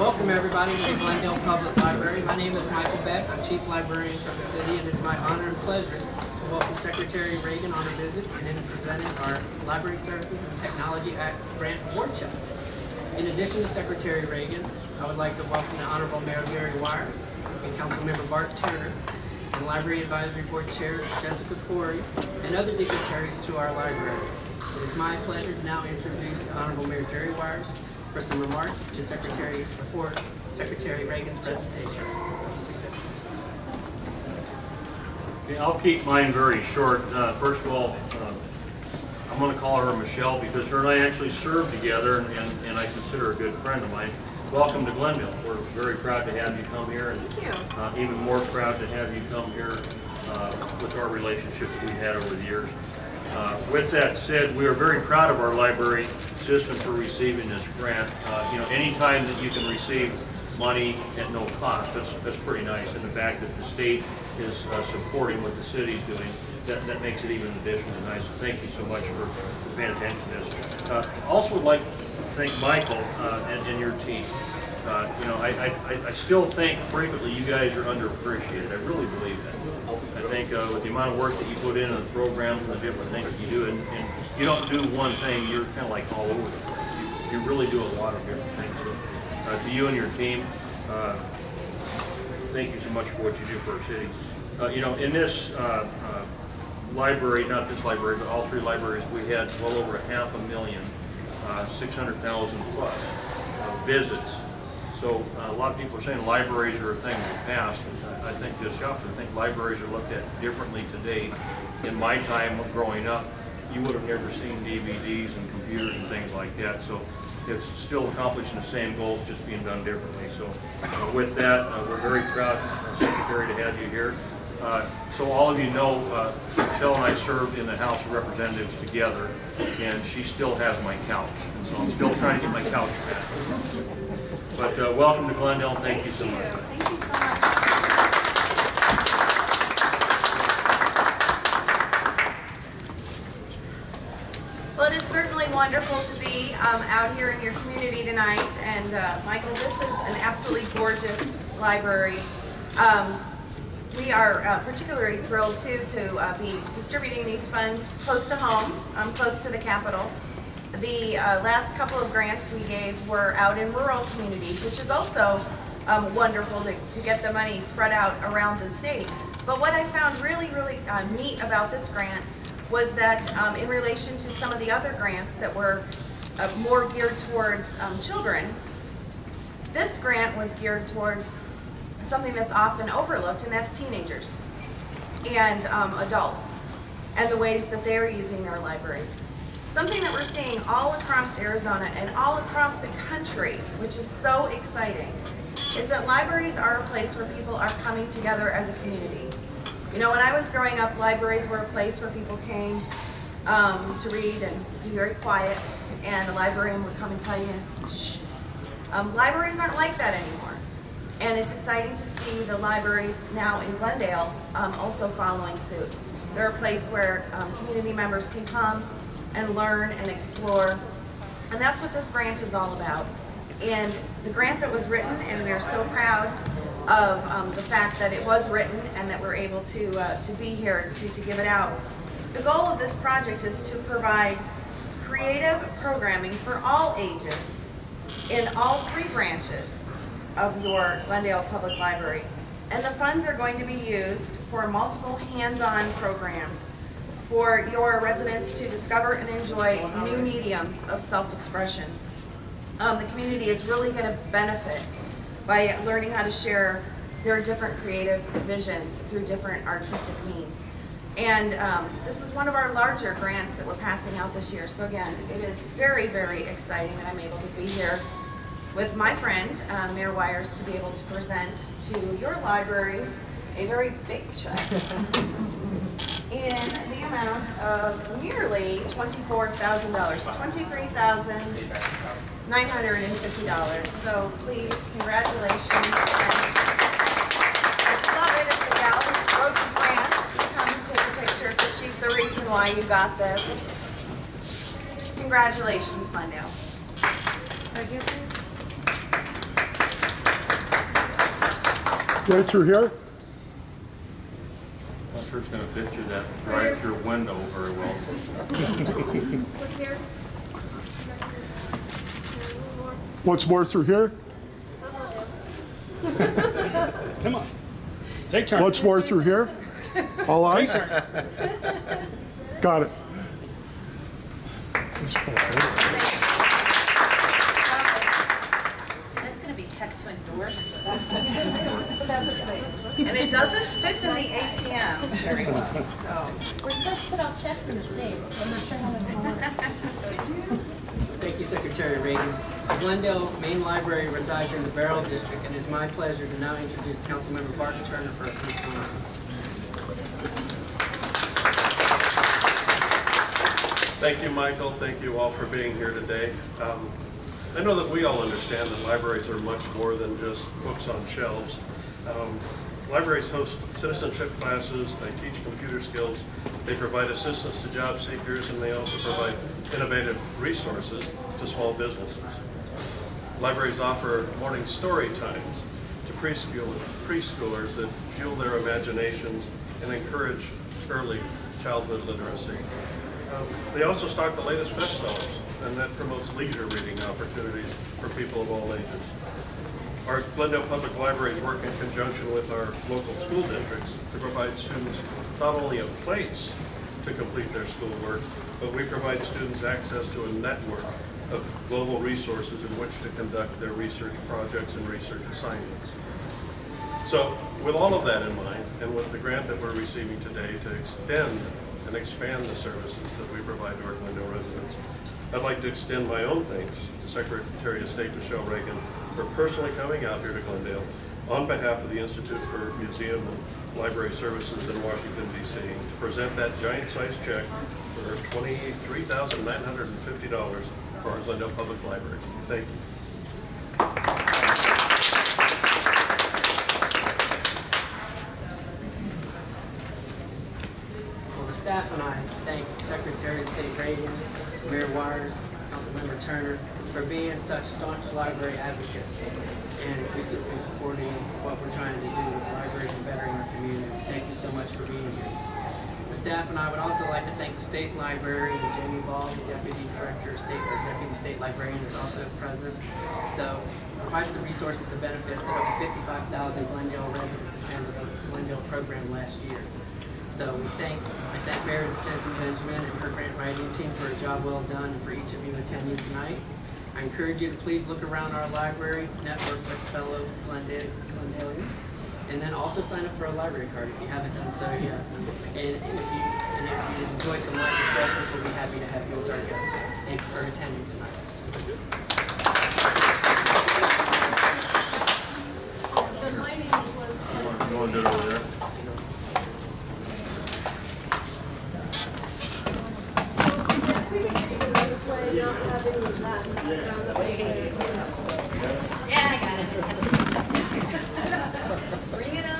Welcome everybody to the Glendale Public Library. My name is Michael Beck. I'm Chief Librarian for the city and it's my honor and pleasure to welcome Secretary Reagan on a visit and in presenting our Library Services and Technology Act Grant Award Check. In addition to Secretary Reagan, I would like to welcome the Honorable Mayor Jerry Weiers and Councilmember Bart Turner and Library Advisory Board Chair Jessica Corey and other dignitaries to our library. It is my pleasure to now introduce the Honorable Mayor Jerry Weiers for some remarks to Secretary before Secretary Reagan's presentation. Okay, I'll keep mine very short. Uh, first of all, uh, I'm going to call her Michele because her and I actually served together and, and, and I consider her a good friend of mine. Welcome to Glendale. We're very proud to have you come here and Thank you. uh, even more proud to have you come here uh, with our relationship that we've had over the years. Uh, With that said, we are very proud of our library system for receiving this grant. Uh, You know, anytime that you can receive money at no cost, that's, that's pretty nice. And the fact that the state is uh, supporting what the city's doing, that, that makes it even additionally nice. So thank you so much for paying attention to this. Uh, Also would like to thank Michael uh, and, and your team. Uh, You know, I, I- I still think frequently you guys are underappreciated. I really believe that. Think uh, with the amount of work that you put into the programs and the different things that you do, and, and you don't do one thing, you're kind of like all over the place. You, you really do a lot of different things. So, uh, to you and your team, uh, thank you so much for what you do for our city. Uh, you know, in this uh, uh, library, not this library, but all three libraries, we had well over a half a million, uh, 600,000 plus uh, visits. So uh, a lot of people are saying libraries are a thing of the past. I think this helps. I think libraries are looked at differently today. In my time of growing up, you would have never seen DVDs and computers and things like that. So it's still accomplishing the same goals, just being done differently. So uh, with that, uh, we're very proud, uh, Secretary, to have you here. Uh, So all of you know, uh, Michele and I served in the House of Representatives together, and she still has my couch. And so I'm still trying to get my couch back. But uh, welcome to Glendale, thank you so much. Thank you so much. Well, it is certainly wonderful to be um, out here in your community tonight. And uh, Michael, this is an absolutely gorgeous library. Um, we are uh, particularly thrilled too to uh, be distributing these funds close to home, um, close to the Capitol. The uh, last couple of grants we gave were out in rural communities, which is also um, wonderful to, to get the money spread out around the state. But what I found really, really uh, neat about this grant was that um, in relation to some of the other grants that were uh, more geared towards um, children, this grant was geared towards something that's often overlooked, and that's teenagers and um, adults and the ways that they're using their libraries. Something that we're seeing all across Arizona and all across the country, which is so exciting, is that libraries are a place where people are coming together as a community. You know, when I was growing up, libraries were a place where people came um, to read and to be very quiet, and a librarian would come and tell you, shh. Um, libraries aren't like that anymore. And it's exciting to see the libraries now in Glendale um, also following suit. They're a place where um, community members can come and learn and explore. And that's what this grant is all about. And the grant that was written, and we are so proud of um, the fact that it was written and that we're able to, uh, to be here to, to give it out. The goal of this project is to provide creative programming for all ages in all three branches of your Glendale Public Library. And the funds are going to be used for multiple hands-on programs for your residents to discover and enjoy new mediums of self-expression. Um, the community is really going to benefit by learning how to share their different creative visions through different artistic means. And um, this is one of our larger grants that we're passing out this year. So again, it is very, very exciting that I'm able to be here with my friend, uh, Mayor Weiers, to be able to present to your library a very big check in the amount of nearly $24,000, $23,950. So please, congratulations. And I'd love it if the gal who wrote the grant could come and take a picture because she's the reason why you got this. Congratulations, Glendale. Right here, please. Right through here? Not sure it's gonna fit through that drive-through window very well. Look here. Once more through here? Come on. Take turns. Once more through here? All eyes? Got it. That's gonna be heck. And it doesn't fit in the ATM very well, so. We're supposed to put all checks in the safe, so I'm not sure how that's. Thank you, Secretary Reagan. The Glendale Main Library resides in the Barrel District, and it is my pleasure to now introduce Councilmember Barton Turner for a few comment. Thank you, Michael. Thank you all for being here today. Um, I know that we all understand that libraries are much more than just books on shelves. Um, Libraries host citizenship classes, they teach computer skills, they provide assistance to job seekers, and they also provide innovative resources to small businesses. Libraries offer morning story times to preschool, preschoolers that fuel their imaginations and encourage early childhood literacy. Um, They also stock the latest bestsellers, and that promotes leisure reading opportunities for people of all ages. Our Glendale Public Libraries work in conjunction with our local school districts to provide students not only a place to complete their schoolwork, but we provide students access to a network of global resources in which to conduct their research projects and research assignments. So with all of that in mind, and with the grant that we're receiving today to extend and expand the services that we provide to our Glendale residents, I'd like to extend my own thanks to Secretary of State Michele Reagan for personally coming out here to Glendale on behalf of the Institute for Museum and Library Services in Washington DC to present that giant-sized check for $23,950 for our Glendale Public Library. Thank you. Well, the staff and I thank Secretary of State Reagan, Mayor Weiers, Councilmember Turner being such staunch library advocates and basically supporting what we're trying to do with libraries and bettering our community. Thank you so much for being here. The staff and I would also like to thank the state librarian, Jamie Ball, the deputy director, of state or deputy state librarian is also present. So provides the resources, the benefits that over 55,000 Glendale residents attended the Glendale program last year. So we thank, I thank Meredith Jensen Benjamin and her grant writing team for a job well done and for each of you attending tonight. I encourage you to please look around our library, network with fellow Glendale, Glendalians, and then also sign up for a library card if you haven't done so yet. And, and if you and if you enjoy some light refreshments, we'll be happy to have you as our guests. Thank you for attending tonight. You wanna do it over there? Yeah, I got it, just had to put something. Bring it on.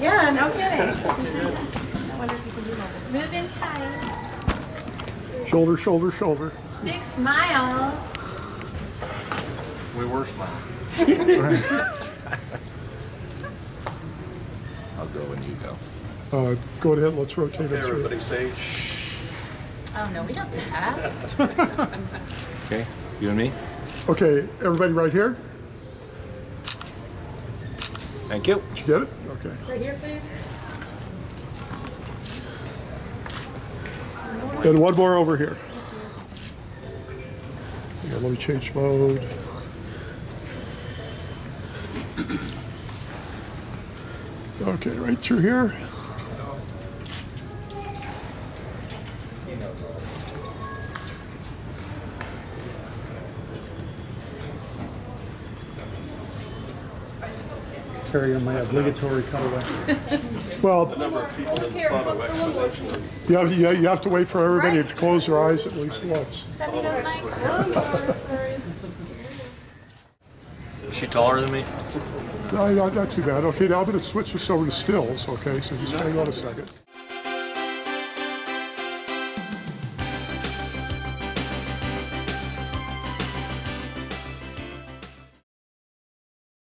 Yeah, no kidding. Moving tight. Shoulder, shoulder, shoulder. Big smiles. We were smiling. I'll go when you go. Uh, Go ahead, let's rotate Okay, it through. everybody say shh. Oh, no, we don't do that. Okay, you and me? Okay, everybody right here? Thank you. Did you get it? Okay. Right here, please. And one more over here. Yeah, let me change mode. Okay, right through here. Carry on my obligatory color. Well, Number of people in the photo exponentially. you have, you you have to wait for everybody to close their eyes at least once. Send me those mics. Is she taller than me? No, not, not too bad. Okay, now I'm gonna switch this over to stills, okay, so just hang on a second.